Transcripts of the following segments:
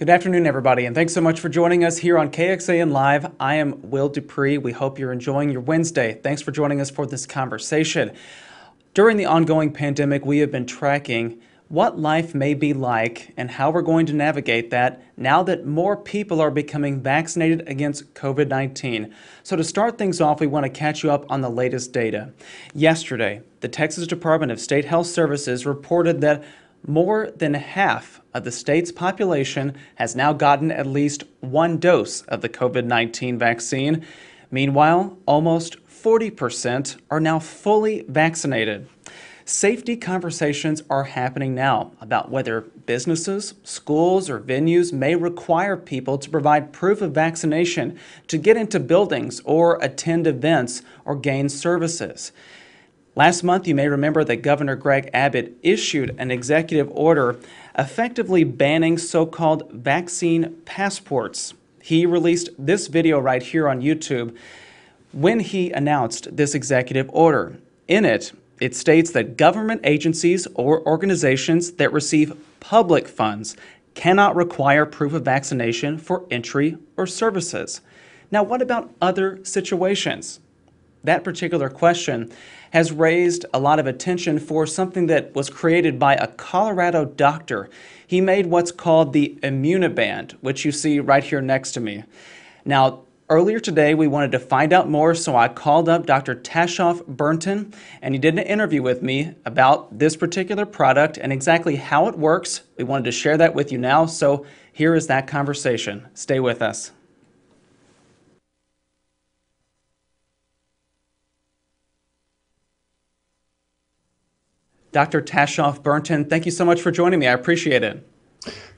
Good afternoon, everybody, and thanks so much for joining us here on KXAN Live. I am Will Dupree. We hope you're enjoying your Wednesday. Thanks for joining us for this conversation. During the ongoing pandemic, we have been tracking what life may be like and how we're going to navigate that now that more people are becoming vaccinated against COVID 19. So, to start things off, we want to catch you up on the latest data. Yesterday, the Texas Department of State Health Services reported that more than half of the state's population has now gotten at least one dose of the COVID 19 vaccine. Meanwhile, almost 40% are now fully vaccinated. Safety conversations are happening now about whether businesses, schools, or venues may require people to provide proof of vaccination to get into buildings or attend events or gain services. Last month, you may remember that Governor Greg Abbott issued an executive order effectively banning so called vaccine passports. He released this video right here on YouTube when he announced this executive order. In it, it states that government agencies or organizations that receive public funds cannot require proof of vaccination for entry or services. Now, what about other situations? That particular question has raised a lot of attention for something that was created by a Colorado doctor. He made what's called the ImmunaBand, which you see right here next to me. Now, Earlier today, we wanted to find out more, so I called up Dr. Tashof Bernton, and he did an interview with me about this particular product and exactly how it works. We wanted to share that with you now, so here is that conversation. Stay with us. Dr. Tashof Bernton, thank you so much for joining me. I appreciate it.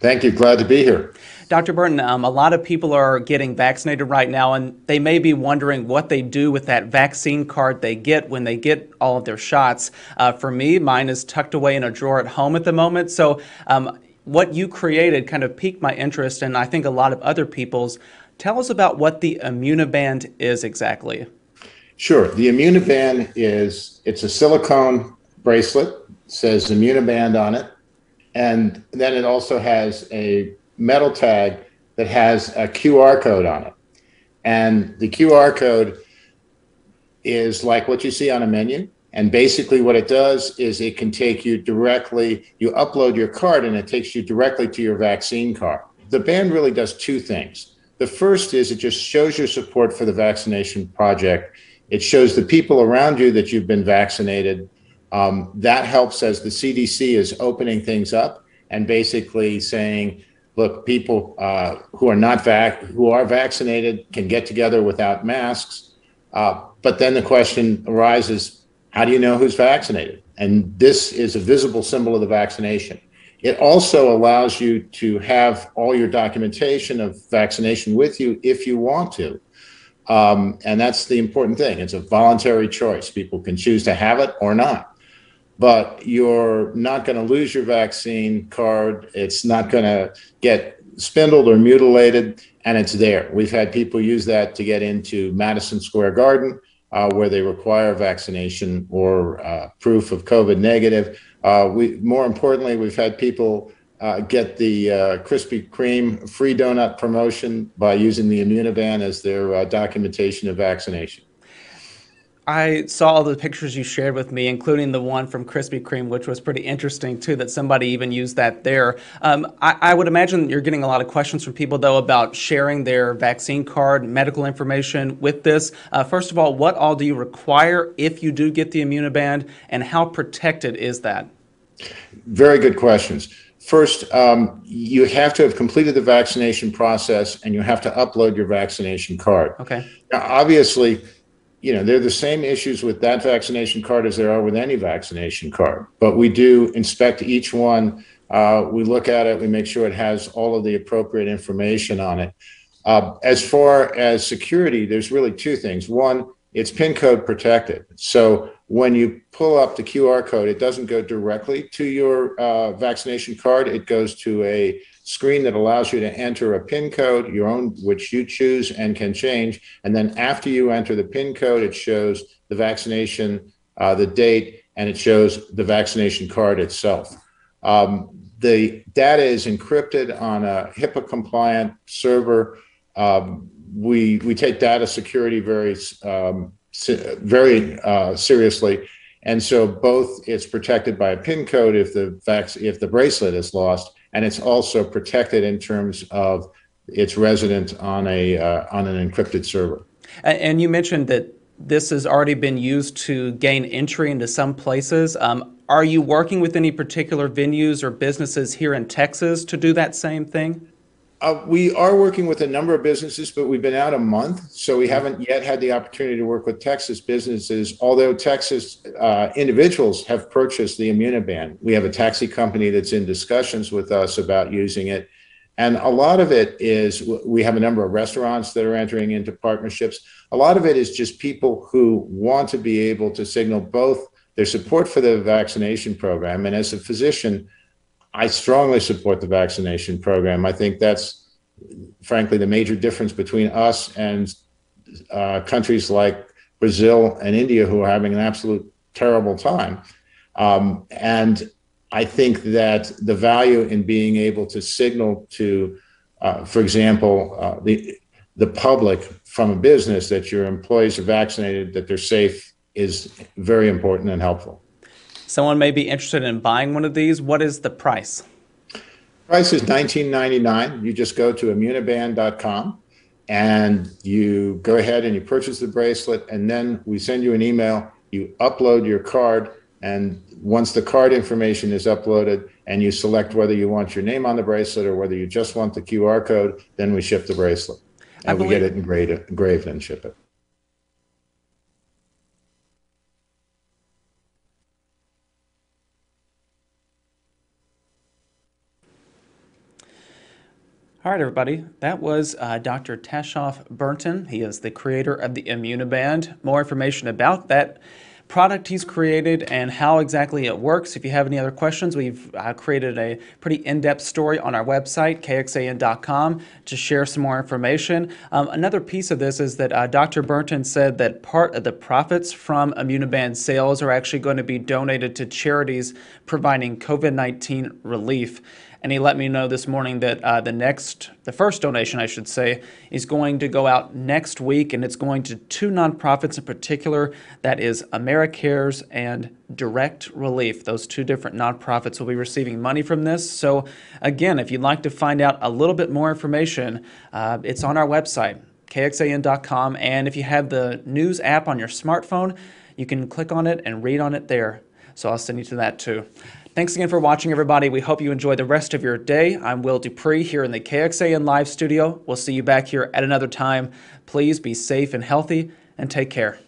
Thank you. Glad to be here. Dr. Burton, um, a lot of people are getting vaccinated right now, and they may be wondering what they do with that vaccine card they get when they get all of their shots. Uh, for me, mine is tucked away in a drawer at home at the moment. So, um, what you created kind of piqued my interest, and I think a lot of other people's. Tell us about what the ImmunaBand is exactly. Sure. The ImmunaBand is it's a silicone bracelet, says ImmunaBand on it, and then it also has a metal tag that has a QR code on it. And the QR code is like what you see on a menu. And basically, what it does is it can take you directly, you upload your card, and it takes you directly to your vaccine card. The band really does two things. The first is it just shows your support for the vaccination project. It shows the people around you that you've been vaccinated. Um, that helps as the CDC is opening things up and basically saying, look, people uh, who are not vac- who are vaccinated can get together without masks. Uh, but then the question arises: How do you know who's vaccinated? And this is a visible symbol of the vaccination. It also allows you to have all your documentation of vaccination with you if you want to. Um, and that's the important thing. It's a voluntary choice. People can choose to have it or not but you're not going to lose your vaccine card. It's not going to get spindled or mutilated, and it's there. We've had people use that to get into Madison Square Garden, uh, where they require vaccination or uh, proof of COVID negative. Uh, we, more importantly, we've had people uh, get the uh, Krispy Kreme free donut promotion by using the ImmunaBand as their uh, documentation of vaccination. I saw all the pictures you shared with me, including the one from Krispy Kreme, which was pretty interesting too. That somebody even used that there. Um, I, I, would imagine you're getting a lot of questions from people though about sharing their vaccine card, medical information with this. Uh, first of all, what all do you require if you do get the ImmunaBand, and how protected is that? Very good questions. First, um, you have to have completed the vaccination process, and you have to upload your vaccination card. Okay. Now, obviously you know, they're the same issues with that vaccination card as there are with any vaccination card. But we do inspect each one. Uh, we look at it. We make sure it has all of the appropriate information on it. Uh, as far as security, there's really two things. One, it's PIN code protected. So when you pull up the QR code, it doesn't go directly to your uh, vaccination card. It goes to a screen that allows you to enter a PIN code, your own, which you choose and can change. And then after you enter the PIN code, it shows the vaccination, uh, the date, and it shows the vaccination card itself. Um, the data is encrypted on a HIPAA compliant server. Um, we, we take data security very, um, very uh, seriously. And so both it's protected by a PIN code if the vac- if the bracelet is lost, and it's also protected in terms of its resident on a uh, on an encrypted server. And you mentioned that this has already been used to gain entry into some places. Um, are you working with any particular venues or businesses here in Texas to do that same thing? Uh, we are working with a number of businesses, but we've been out a month, so we haven't yet had the opportunity to work with Texas businesses. Although Texas uh, individuals have purchased the ImmunaBand, we have a taxi company that's in discussions with us about using it, and a lot of it is we have a number of restaurants that are entering into partnerships. A lot of it is just people who want to be able to signal both their support for the vaccination program, and as a physician. I strongly support the vaccination program. I think that's, frankly, the major difference between us and uh, countries like Brazil and India, who are having an absolute terrible time. Um, and I think that the value in being able to signal to, uh, for example, uh, the the public from a business that your employees are vaccinated, that they're safe, is very important and helpful. Someone may be interested in buying one of these. What is the price? Price is $19.99. You just go to immunaband.com and you go ahead and you purchase the bracelet, and then we send you an email. You upload your card, and once the card information is uploaded and you select whether you want your name on the bracelet or whether you just want the QR code, then we ship the bracelet. And we get it engraved, engraved and ship it. All right, everybody. That was uh, Dr. Tashoff Burton. He is the creator of the ImmunaBand. More information about that product he's created and how exactly it works. If you have any other questions, we've uh, created a pretty in-depth story on our website, kxan.com, to share some more information. Um, another piece of this is that uh, Dr. Burton said that part of the profits from ImmunaBand sales are actually going to be donated to charities providing COVID-19 relief. And he let me know this morning that uh, the next, the first donation, I should say, is going to go out next week, and it's going to two nonprofits in particular. That is AmeriCares and Direct Relief. Those two different nonprofits will be receiving money from this. So, again, if you'd like to find out a little bit more information, uh, it's on our website, kxan.com. And if you have the news app on your smartphone, you can click on it and read on it there. So I'll send you to that too. Thanks again for watching, everybody. We hope you enjoy the rest of your day. I'm Will Dupree here in the KXAN live studio. We'll see you back here at another time. Please be safe and healthy and take care.